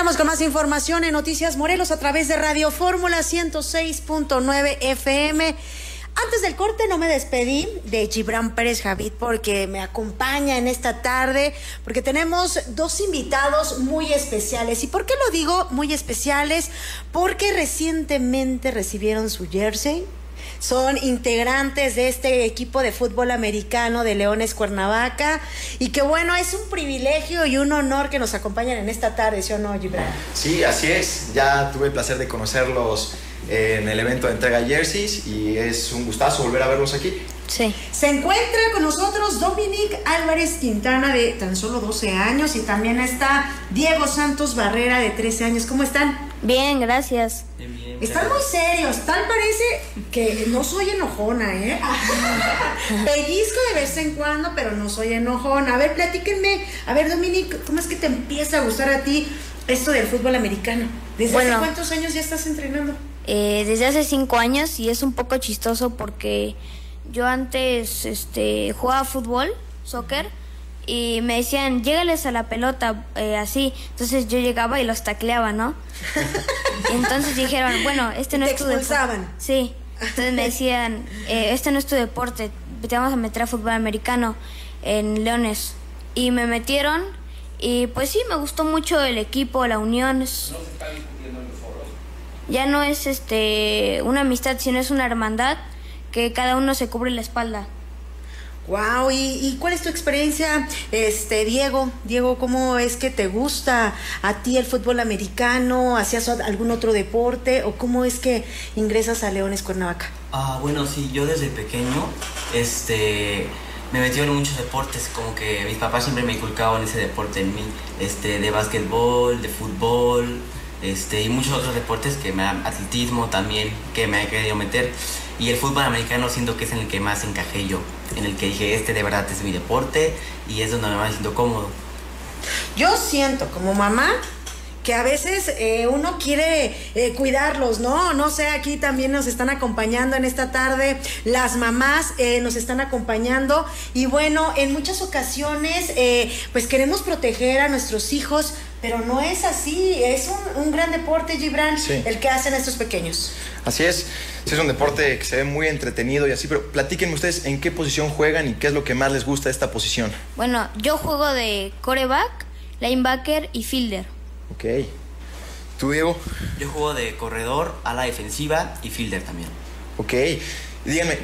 Vamos con más información en Noticias Morelos a través de Radio Fórmula 106.9 FM. Antes del corte no me despedí de Gibran Pérez Javid porque me acompaña en esta tarde, porque tenemos dos invitados muy especiales. ¿Y por qué lo digo muy especiales? Porque recientemente recibieron su jersey, son integrantes de este equipo de fútbol americano de Leones Cuernavaca y que bueno, es un privilegio y un honor que nos acompañen en esta tarde, ¿sí o no, Gibran? Sí, así es, ya tuve el placer de conocerlos en el evento de entrega jerseys y es un gustazo volver a verlos aquí. Sí. Se encuentra con nosotros Dominic Álvarez Quintana de tan solo 12 años y también está Diego Santos Barrera de 13 años. ¿Cómo están? Bien, gracias. Están muy serios, tal parece que no soy enojona, ¿eh? Pellizco de vez en cuando, pero no soy enojona. A ver, platíquenme. A ver, Dominic, ¿cómo es que te empieza a gustar a ti esto del fútbol americano? ¿Desde hace cuántos años ya estás entrenando? Eh, desde hace cinco años y es un poco chistoso porque yo antes este, jugaba fútbol, soccer, y me decían, llégales a la pelota, eh, así. Entonces yo llegaba y los tacleaba, ¿no? entonces dijeron, bueno, este no es tu deporte. Sí. Entonces me decían, eh, este no es tu deporte, te vamos a meter a fútbol americano en Leones. Y me metieron y pues sí, me gustó mucho el equipo, la unión. Es ya no es este una amistad, sino es una hermandad que cada uno se cubre la espalda. Wow, ¿Y, cuál es tu experiencia, este Diego? Diego, ¿cómo es que te gusta a ti el fútbol americano? ¿Hacías algún otro deporte? ¿O cómo es que ingresas a Leones Cuernavaca? Ah, bueno, sí, yo desde pequeño, este me metió en muchos deportes, como que mis papás siempre me inculcaban ese deporte en mí, este, de básquetbol, de fútbol, este, y muchos otros deportes que me atletismo también que me he querido meter. Y el fútbol americano siento que es en el que más encajé yo en el que dije este de verdad es mi deporte y es donde me siento cómodo. Yo siento como mamá que a veces eh, uno quiere eh, cuidarlos, ¿no? No sé, aquí también nos están acompañando en esta tarde, las mamás eh, nos están acompañando. Y bueno, en muchas ocasiones pues queremos proteger a nuestros hijos, pero no es así, es un, gran deporte, Gibran, el que hacen estos pequeños. Así es, es un deporte que se ve muy entretenido y así, pero platíquenme ustedes en qué posición juegan y qué es lo que más les gusta de esta posición. Bueno, yo juego de coreback, linebacker y fielder. Ok. ¿Tú, Diego? Yo juego de corredor, a la defensiva y fielder también. Ok. díganme,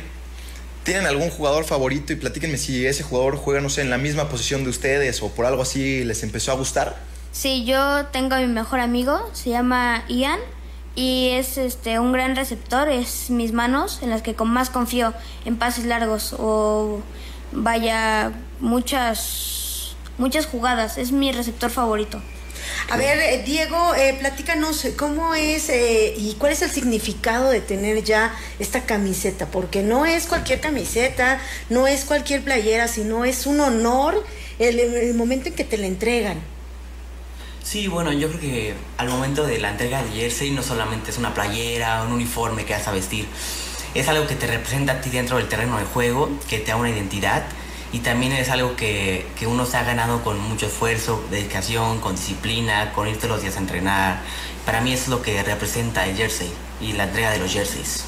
¿tienen algún jugador favorito? Y platíquenme si ese jugador juega, no sé, en la misma posición de ustedes o por algo así les empezó a gustar. Sí, yo tengo a mi mejor amigo, se llama Ian y es este un gran receptor, es mis manos en las que con más confío en pases largos o vaya muchas muchas jugadas, es mi receptor favorito. A ver, eh, Diego, eh, platícanos cómo es eh, y cuál es el significado de tener ya esta camiseta, porque no es cualquier camiseta, no es cualquier playera, sino es un honor el, momento en que te la entregan. Sí, bueno, yo creo que al momento de la entrega de jersey no solamente es una playera, un uniforme que vas a vestir, es algo que te representa a ti dentro del terreno de juego, que te da una identidad y también es algo que, que, uno se ha ganado con mucho esfuerzo, dedicación, con disciplina, con irte los días a entrenar. Para mí eso es lo que representa el jersey y la entrega de los jerseys.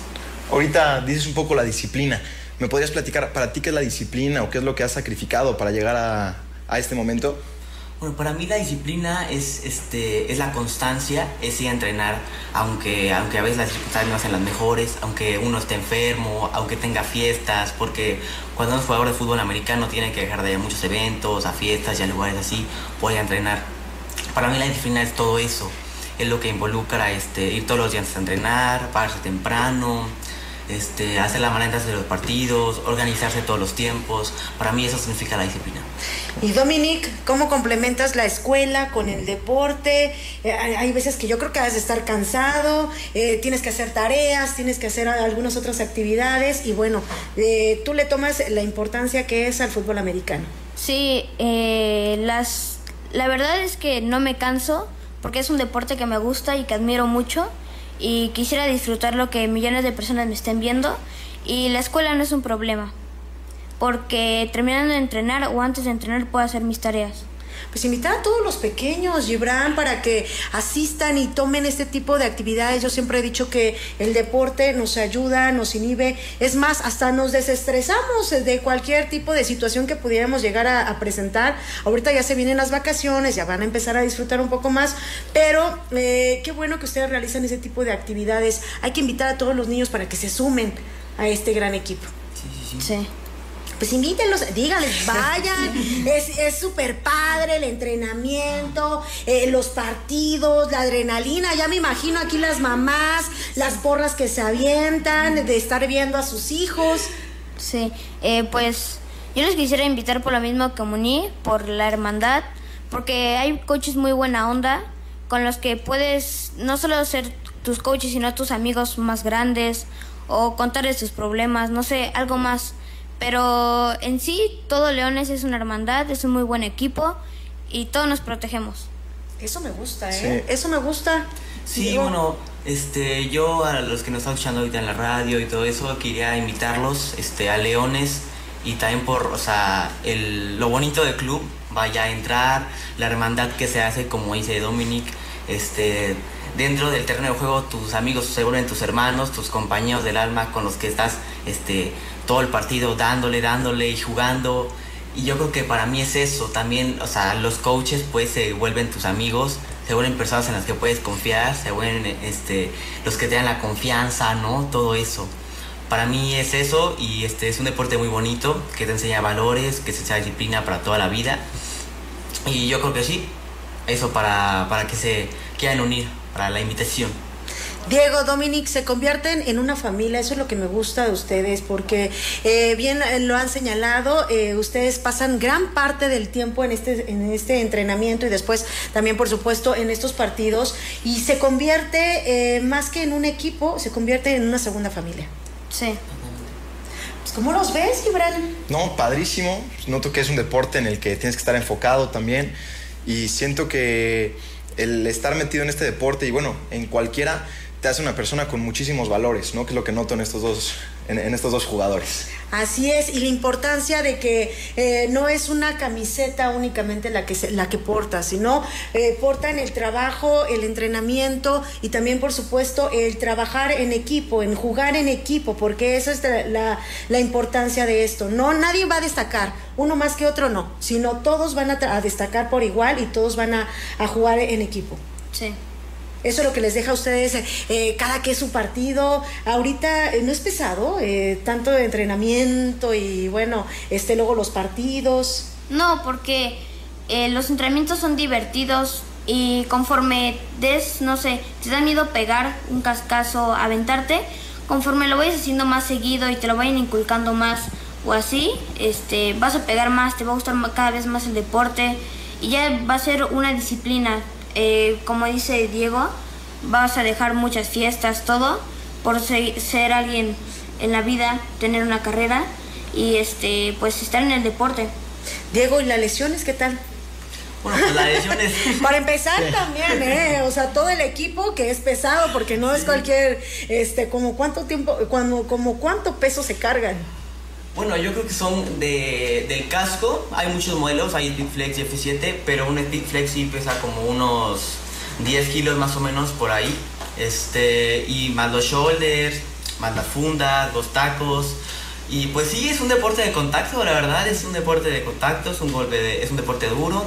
Ahorita dices un poco la disciplina. ¿Me podrías platicar para ti qué es la disciplina o qué es lo que has sacrificado para llegar a, a este momento? Bueno, para mí la disciplina es, este, es la constancia, es ir a entrenar, aunque, aunque a veces las circunstancias no sean las mejores, aunque uno esté enfermo, aunque tenga fiestas, porque cuando uno es jugador de fútbol americano tiene que dejar de ir a muchos eventos, a fiestas y a lugares así, a entrenar. Para mí la disciplina es todo eso, es lo que involucra este, ir todos los días a entrenar, pararse temprano, este, hacer la manera de los partidos, organizarse todos los tiempos. Para mí eso significa la disciplina. Y Dominic, ¿cómo complementas la escuela con el deporte? Eh, hay veces que yo creo que has de estar cansado, eh, tienes que hacer tareas, tienes que hacer algunas otras actividades y bueno, eh, tú le tomas la importancia que es al fútbol americano. Sí, las, la verdad es que no me canso porque es un deporte que me gusta y que admiro mucho y quisiera disfrutar lo que millones de personas me estén viendo y la escuela no es un problema porque terminando de entrenar o antes de entrenar puedo hacer mis tareas. pues invitar a todos los pequeños, Gibran, para que asistan y tomen este tipo de actividades. Yo siempre he dicho que el deporte nos ayuda, nos inhibe, es más, hasta nos desestresamos de cualquier tipo de situación que pudiéramos llegar a, presentar. Ahorita ya se vienen las vacaciones, ya van a empezar a disfrutar un poco más, pero eh, qué bueno que ustedes realizan ese tipo de actividades. Hay que invitar a todos los niños para que se sumen a este gran equipo. Sí, sí, sí. sí pues invítenlos, díganles, vayan, es súper padre el entrenamiento, eh, los partidos, la adrenalina, ya me imagino aquí las mamás, las porras que se avientan, de estar viendo a sus hijos. Sí, eh, pues yo les quisiera invitar por lo mismo que Muni, por la hermandad, porque hay coaches muy buena onda, con los que puedes no solo ser tus coaches, sino tus amigos más grandes, o contarles tus problemas, no sé, algo más pero en sí, todo Leones es una hermandad, es un muy buen equipo y todos nos protegemos. Eso me gusta, ¿eh? Eso me gusta. Sí, bueno, este, yo a los que nos están escuchando ahorita en la radio y todo eso, quería invitarlos este, a Leones y también por, o sea, el, lo bonito del club, vaya a entrar, la hermandad que se hace, como dice Dominic, este, dentro del terreno de juego, tus amigos se vuelven tus hermanos, tus compañeros del alma con los que estás, este, todo el partido dándole, dándole y jugando. Y yo creo que para mí es eso, también, o sea, los coaches pues se vuelven tus amigos, se vuelven personas en las que puedes confiar, se vuelven este, los que te dan la confianza, ¿no? Todo eso. Para mí es eso y este es un deporte muy bonito que te enseña valores, que se enseña disciplina para toda la vida. Y yo creo que sí, eso para, para que se quieran unir, para la invitación. Diego, Dominic, se convierten en una familia, eso es lo que me gusta de ustedes, porque eh, bien eh, lo han señalado, eh, ustedes pasan gran parte del tiempo en este, en este entrenamiento y después también, por supuesto, en estos partidos, y se convierte más que en un equipo, se convierte en una segunda familia. Sí. Pues, ¿Cómo los ves, Gibran? No, padrísimo. Noto que es un deporte en el que tienes que estar enfocado también. Y siento que el estar metido en este deporte y bueno, en cualquiera, te hace una persona con muchísimos valores, ¿no? Que es lo que noto en estos dos, en, estos dos jugadores. Así es, y la importancia de que eh, no es una camiseta únicamente la que, la que porta, sino eh, porta en el trabajo, el entrenamiento y también, por supuesto, el trabajar en equipo, en jugar en equipo, porque esa es la, la importancia de esto. No, nadie va a destacar, uno más que otro no, sino todos van a, destacar por igual y todos van a, a jugar en equipo. Sí. Eso es lo que les deja a ustedes eh, cada que es su partido. Ahorita eh, no es pesado, eh, tanto entrenamiento y bueno, este luego los partidos. No, porque los entrenamientos son divertidos y conforme des, no sé, te da miedo pegar un cascazo, aventarte, conforme lo vayas haciendo más seguido y te lo vayan inculcando más o así, este, vas a pegar más, te va a gustar cada vez más el deporte y ya va a ser una disciplina eh, como dice Diego, vas a dejar muchas fiestas, todo, por ser, alguien en la vida, tener una carrera y este, pues estar en el deporte. Diego, ¿y las lesiones qué tal? Bueno, pues las lesiones. Para empezar también, ¿eh? O sea, todo el equipo que es pesado, porque no es cualquier, este, como cuánto tiempo, cuando, como cuánto peso se cargan. Bueno, yo creo que son de, del casco. Hay muchos modelos, hay Speed Flex y F7, pero un Speed Flex sí pesa como unos 10 kilos más o menos por ahí. Este, y más los shoulders, más la funda, los tacos. Y pues sí, es un deporte de contacto, la verdad, es un deporte de contacto, es un, golpe es un deporte duro,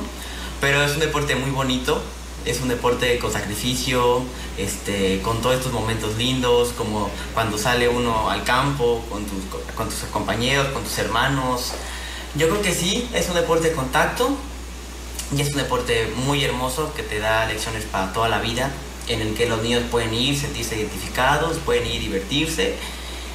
pero es un deporte muy bonito es un deporte con sacrificio, este, con todos estos momentos lindos, como cuando sale uno al campo con tus, con tus compañeros, con tus hermanos. Yo creo que sí, es un deporte de contacto y es un deporte muy hermoso que te da lecciones para toda la vida, en el que los niños pueden ir, sentirse identificados, pueden ir, divertirse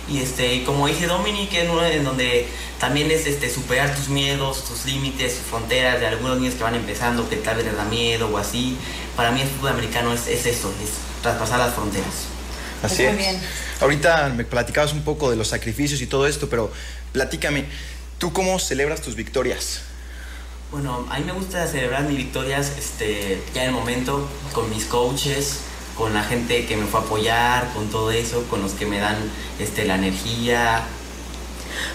y este como dice Dominic en, donde también es este superar tus miedos tus límites fronteras de algunos niños que van empezando que tal vez les da miedo o así. Para mí el fútbol americano es, es eso es traspasar las fronteras. Así es. bien. ahorita me platicabas un poco de los sacrificios y todo esto pero platícame tú cómo celebras tus victorias bueno, a mí me gusta celebrar mis victorias este, ya en el momento con mis coaches, con la gente que me fue a apoyar, con todo eso, con los que me dan este, la energía.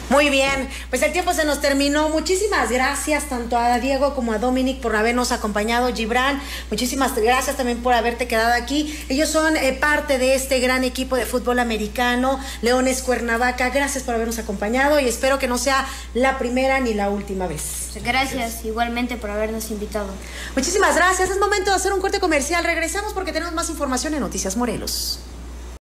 Muy bien, pues el tiempo se nos terminó. Muchísimas gracias tanto a Diego como a Dominic por habernos acompañado. Gibran, muchísimas gracias también por haberte quedado aquí. Ellos son eh, parte de este gran equipo de fútbol americano, Leones Cuernavaca. Gracias por habernos acompañado y espero que no sea la primera ni la última vez. Gracias igualmente por habernos invitado. Muchísimas gracias. Es momento de hacer un corte comercial. Regresamos porque tenemos más información en Noticias Morelos.